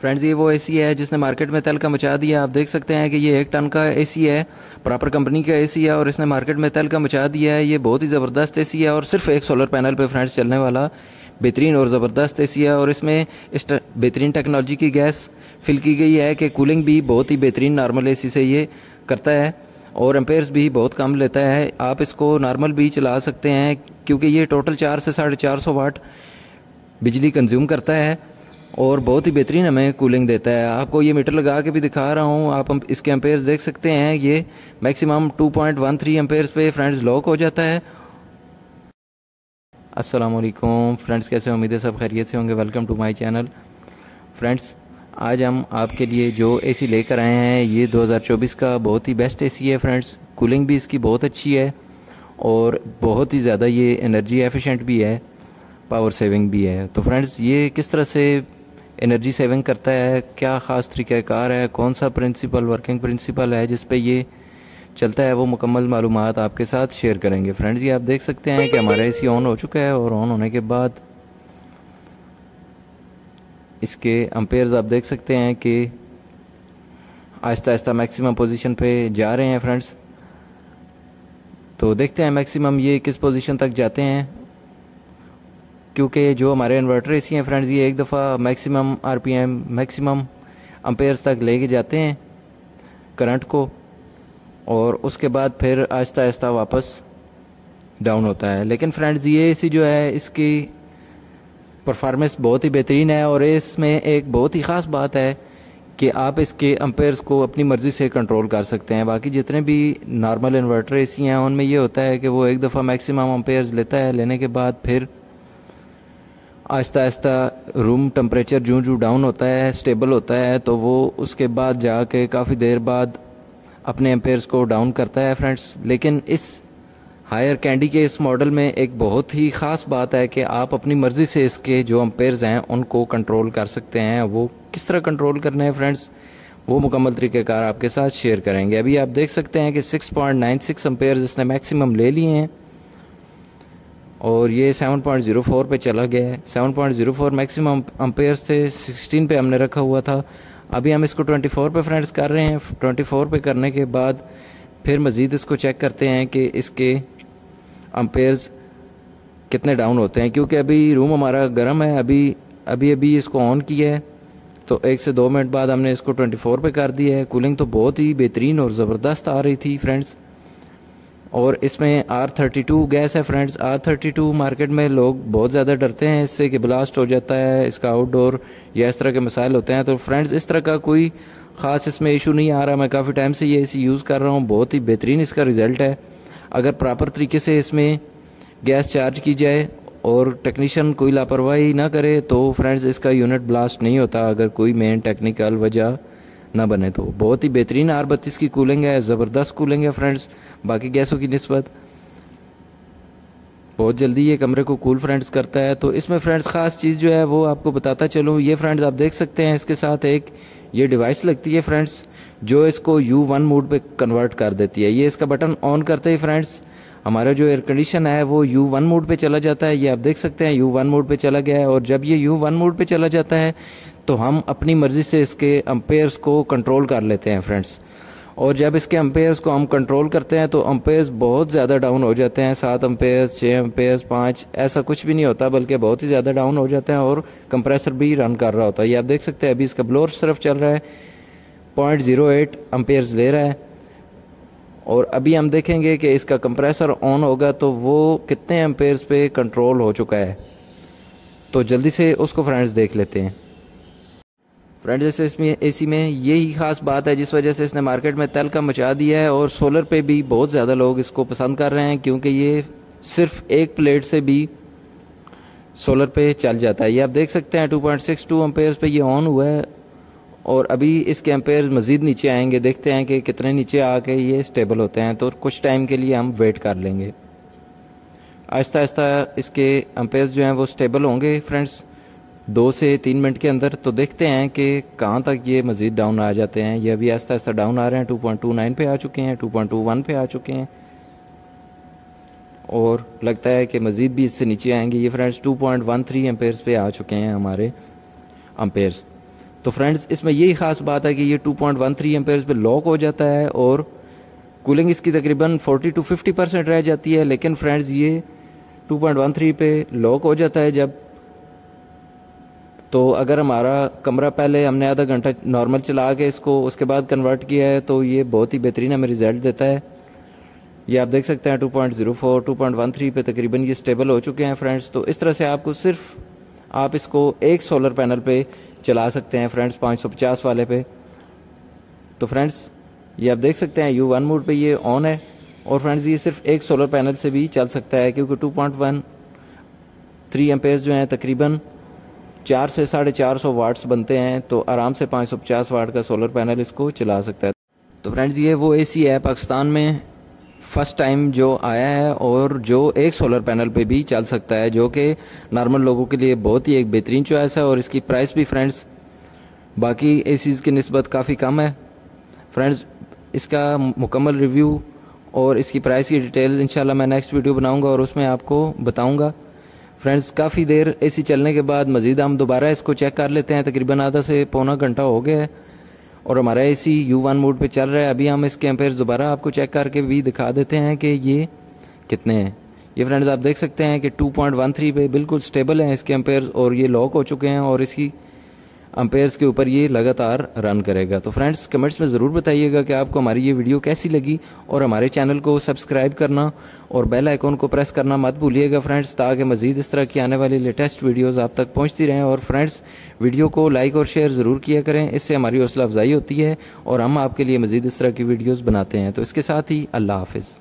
Friends یہ وہ اے سی ہے جس نے مارکیٹ میں تل کا مچا دیا۔ آپ دیکھ سکتے ہیں کہ یہ ایک ٹن کا اے سی ہے پراپر کمپنی کا اے سی ہے اور اس نے مارکیٹ میں تل کا مچا دیا ہے۔ یہ بہت ہی زبردست اے سی ہے اور صرف ایک سولر پینل پہ فرینڈز چلنے والا بہترین اور زبردست اے سی ہے اور اس میں اس بہترین ٹیکنالوجی کی گیس فل کی گئی ہے کہ کولنگ بھی بہت ہی بہترین نارمل اے سی سے یہ کرتا ہے اور امپیئرس بھی بہت کم لیتا ہے۔ آپ اس کو نارمل بھی چلا سکتے ہیں کیونکہ یہ ٹوٹل چار سے ساڑھے چار سو واٹ بجلی کنزیوم کرتا ہے۔ اور بہت ہی بہترین ہمیں کولنگ دیتا ہے۔ آپ کو یہ میٹر لگا کے بھی دکھا رہا ہوں۔ آپ اس کے امپیئرز دیکھ سکتے ہیں۔ یہ maximum 2.13 point one three amperes پہ فرینڈز لاک ہو جاتا ہے۔ السلام علیکم۔ فرینڈز کیسے امید ہے سب خیریت سے ہوں گے۔ Welcome to my channel friends آج ہم آپ کے لیے جو اے سی لے کر آئے ہیں، یہ دو ہزار چوبیس کا بہت ہی بیسٹ اے سی ہے فرینڈز کولنگ بھی اس کی بہت اچھی ہے اور بہت ہی زیادہ یہ انرجی ایفیشینٹ بھی ہے پاور سیونگ بھی ہے۔ تو فرینڈز یہ کس طرح سے انرجی سیونگ کرتا ہے، کیا خاص طریقہ کار ہے؟ کون سا پرنسپل ورکنگ پرنسپل ہے؟ جس پہ یہ چلتا ہے، وہ مکمل معلومات آپ کے ساتھ شیئر کریں گے۔ فرینڈز جی، یہ آپ دیکھ سکتے ہیں کہ ہمارا اے سی آن ہو چکا ہے اور آن ہونے کے بعد اس کے امپیئرز آپ دیکھ سکتے ہیں کہ آہستہ آہستہ میکسیمم پوزیشن پہ جا رہے ہیں۔ فرینڈز تو دیکھتے ہیں میکسیمم یہ کس پوزیشن تک جاتے ہیں۔ کیونکہ جو ہمارے انورٹر اے سی ہیں فرینڈز، یہ ایک دفعہ maximum R P M, maximum amperes تک لے کے جاتے ہیں کرنٹ کو، اور اس کے بعد پھر آہستہ آہستہ واپس ڈاؤن ہوتا ہے۔ لیکن فرینڈز، یہ اے سی جو ہے، اس کی پرفارمنس بہت ہی بہترین ہے، اور اس میں ایک بہت ہی خاص بات ہے کہ آپ اس کے امپیئرس کو اپنی مرضی سے کنٹرول کر سکتے ہیں۔ باقی جتنے بھی نارمل انورٹر اے سی ہیں، ان میں یہ ہوتا ہے کہ وہ ایک دفعہ میکسیمم امپیئرز لیتا ہے، لینے کے بعد پھر آہستہ آہستہ روم ٹمپریچر جوں جوں ڈاؤن ہوتا ہے اسٹیبل ہوتا ہے، تو وہ اس کے بعد جا کے کافی دیر بعد اپنے امپیئرس کو ڈاؤن کرتا ہے فرینڈس لیکن اس ہائر کینڈی کے اس ماڈل میں ایک بہت ہی خاص بات ہے کہ آپ اپنی مرضی سے اس کے جو امپیئرز ہیں، ان کو کنٹرول کر سکتے ہیں۔ وہ کس طرح کنٹرول کرنے ہیں فرینڈز؟ وہ مکمل طریقہ کار آپ کے ساتھ شیئر کریں گے۔ ابھی آپ دیکھ سکتے ہیں کہ six point nine six amperes اس نے میکسیمم لے لیے ہیں۔ اور یہ سیون پوائنٹ زیرو فور پہ چلا گیا ہے۔ Seven point zero four maximum amperes تھے سکسٹین پہ ہم نے رکھا ہوا تھا۔ ابھی ہم اس کو ٹوئنٹی فور پہ فرینڈز کر رہے ہیں۔ ٹوئنٹی فور پہ کرنے کے بعد پھر مزید اس کو چیک کرتے ہیں کہ اس کے امپیئرز کتنے ڈاؤن ہوتے ہیں۔ کیونکہ ابھی روم ہمارا گرم ہے، ابھی ابھی ابھی اس کو آن کیا ہے۔ تو ایک سے دو منٹ بعد ہم نے اس کو ٹوئنٹی فور پہ کر دیا ہے۔ کولنگ تو بہت ہی بہترین اور زبردست آ رہی تھی فرینڈز اور اس میں آر تھرٹی ٹو گیس ہے friends R thirty two market میں لوگ بہت زیادہ ڈرتے ہیں اس سے کہ بلاسٹ ہو جاتا ہے، اس کا آؤٹ ڈور یا اس طرح کے مسائل ہوتے ہیں۔ تو فرینڈز، اس طرح کا کوئی خاص اس میں ایشو نہیں آ رہا۔ میں کافی ٹائم سے یہ اسی یوز کر رہا ہوں، بہت ہی بہترین اس کا رزلٹ ہے۔ اگر پراپر طریقے سے اس میں گیس چارج کی جائے اور ٹیکنیشین کوئی لاپرواہی نہ کرے تو فرینڈز، اس کا یونٹ بلاسٹ نہیں ہوتا۔ اگر کوئی مین ٹیکنیکل وجہ نہ بنے تو بہت ہی بہترین آر بتیس کی کولنگ ہے، زبردست کولنگ ہے فرینڈز، باقی گیسوں کی نسبت۔ بہت جلدی یہ کمرے کو کول فرینڈز کرتا ہے۔ تو اس میں فرینڈز، خاص چیز جو ہے وہ آپ کو بتاتا چلوں، یہ فرینڈز آپ دیکھ سکتے ہیں۔ اس کے ساتھ ایک یہ ڈیوائس لگتی ہے فرینڈز، جو اس کو یو ون موڈ پہ کنورٹ کر دیتی ہے۔ یہ اس کا بٹن آن کرتے ہی فرینڈز، ہمارا جو ایئر کنڈیشن ہے وہ یو ون موڈ پہ چلا جاتا ہے۔ یہ آپ دیکھ سکتے ہیں، یو ون موڈ پہ چلا گیا ہے۔ اور جب یہ یو ون موڈ پہ چلا جاتا ہے تو ہم اپنی مرضی سے اس کے امپیئرس کو کنٹرول کر لیتے ہیں فرینڈس اور جب اس کے امپیئرس کو ہم کنٹرول کرتے ہیں تو امپیئرس بہت زیادہ ڈاؤن ہو جاتے ہیں. سات امپیئرس چھ امپیئرس پانچ، ایسا کچھ بھی نہیں ہوتا بلکہ بہت ہی زیادہ ڈاؤن ہو جاتے ہیں اور کمپریسر بھی رن کر رہا ہوتا ہے. یہ آپ دیکھ سکتے ہیں ابھی اس کا بلور صرف چل رہا ہے. پوائنٹ زیرو ایٹ امپیئرس لے رہا ہے. اور ابھی ہم دیکھیں گے کہ اس کا کمپریسر آن ہوگا تو وہ کتنے امپیئرس پہ کنٹرول ہو چکا ہے. تو جلدی سے اس کو فرینڈز دیکھ لیتے ہیں. فرینڈ، جیسے اس میں اے سی میں یہی خاص بات ہے جس وجہ سے اس نے مارکیٹ میں تل کا مچا دیا ہے اور سولر پہ بھی بہت زیادہ لوگ اس کو پسند کر رہے ہیں کیونکہ یہ صرف ایک پلیٹ سے بھی سولر پہ چل جاتا ہے۔ یہ آپ دیکھ سکتے ہیں two point six two amperes پہ یہ آن ہوا ہے اور ابھی اس کے امپیئر مزید نیچے آئیں گے۔ دیکھتے ہیں کہ کتنے نیچے آ کے یہ اسٹیبل ہوتے ہیں تو کچھ ٹائم کے لیے ہم ویٹ کر لیں گے۔ آہستہ آہستہ اس کے امپیئر جو ہیں وہ اسٹیبل ہوں گے فرینڈس دو سے تین منٹ کے اندر تو دیکھتے ہیں کہ کہاں تک یہ مزید ڈاؤن آ جاتے ہیں۔ یہ ابھی آہستہ آہستہ ڈاؤن آ رہے ہیں۔ ٹو پوائنٹ ٹو نائن پہ آ چکے ہیں۔ ٹو پوائنٹ ٹو ون پہ آ چکے ہیں۔ اور لگتا ہے کہ مزید بھی اس سے نیچے آئیں گے۔ یہ friends two point one three amperes پہ آ چکے ہیں ہمارے امپیئرس تو فرینڈز اس میں یہی خاص بات ہے کہ یہ 2.13 پوائنٹ ون تھری امپیئرس پہ لاک ہو جاتا ہے اور کولنگ اس کی تقریباً 40 ٹو 50 پرسینٹ رہ جاتی ہے۔ لیکن فرینڈز یہ 2.13 پہ لاک ہو جاتا ہے جب تو اگر ہمارا کمرہ پہلے ہم نے آدھا گھنٹہ نارمل چلا کے اس کو اس کے بعد کنورٹ کیا ہے تو یہ بہت ہی بہترین ہمیں ریزلٹ دیتا ہے۔ یہ آپ دیکھ سکتے ہیں 2.04 2.13 پہ تقریباً یہ سٹیبل ہو چکے ہیں فرینڈز تو اس طرح سے آپ کو صرف آپ اس کو ایک سولر پینل پہ چلا سکتے ہیں فرینڈز پانچ سو پچاس والے پہ۔ تو فرینڈز یہ آپ دیکھ سکتے ہیں یو ون موڈ پہ یہ آن ہے اور فرینڈز یہ صرف ایک سولر پینل سے بھی چل سکتا ہے کیونکہ two point one three amperes جو ہیں تقریباً چار سے ساڑھے چار سو واٹس بنتے ہیں تو آرام سے پانچ سو پچاس واٹ کا سولر پینل اس کو چلا سکتا ہے۔ تو فرینڈز یہ وہ اے سی ہے پاکستان میں فرسٹ ٹائم جو آیا ہے اور جو ایک سولر پینل پہ بھی چل سکتا ہے، جو کہ نارمل لوگوں کے لیے بہت ہی ایک بہترین چوائس ہے اور اس کی پرائس بھی فرینڈز باقی اے سیز کی نسبت کافی کم ہے۔ فرینڈز اس کا مکمل ریویو اور اس کی پرائس کی ڈیٹیل انشاءاللہ میں نیکسٹ ویڈیو بناؤں گا اور اس میں آپ کو بتاؤں گا۔ فرینڈز، کافی دیر اے سی چلنے کے بعد مزید ہم دوبارہ اس کو چیک کر لیتے ہیں۔ تقریباً آدھا سے پونا گھنٹہ ہو گیا ہے اور ہمارا A C U one mode پہ چل رہا ہے۔ ابھی ہم اس کے امپیئرز دوبارہ آپ کو چیک کر کے بھی دکھا دیتے ہیں کہ یہ کتنے ہیں۔ یہ فرینڈز، آپ دیکھ سکتے ہیں کہ 2.13 پہ بالکل سٹیبل ہیں اس کے امپیئرز اور یہ لاک ہو چکے ہیں اور اس کی امپیئرس کے اوپر یہ لگاتار رن کرے گا۔ تو فرینڈز، کمنٹس میں ضرور بتائیے گا کہ آپ کو ہماری یہ ویڈیو کیسی لگی اور ہمارے چینل کو سبسکرائب کرنا اور بیل آئیکن کو پریس کرنا مت بھولیے گا فرینڈز، تاکہ مزید اس طرح کی آنے والی لیٹسٹ ویڈیوز آپ تک پہنچتی رہیں۔ اور فرینڈز، ویڈیو کو لائک اور شیئر ضرور کیا کریں۔ اس سے ہماری حوصلہ افزائی ہوتی ہے اور ہم آپ کے لیے مزید اس طرح کی ویڈیوز بناتے ہیں۔ تو اس کے ساتھ ہی اللہ حافظ۔